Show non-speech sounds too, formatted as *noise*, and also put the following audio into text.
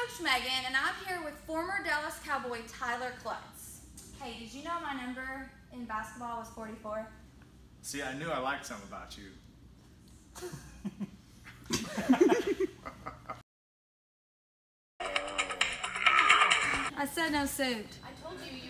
Coach Megan, and I'm here with former Dallas Cowboy Tyler Clutts. Hey, did you know my number in basketball was 44? See, I knew I liked something about you. *laughs* I said no suit. I told you you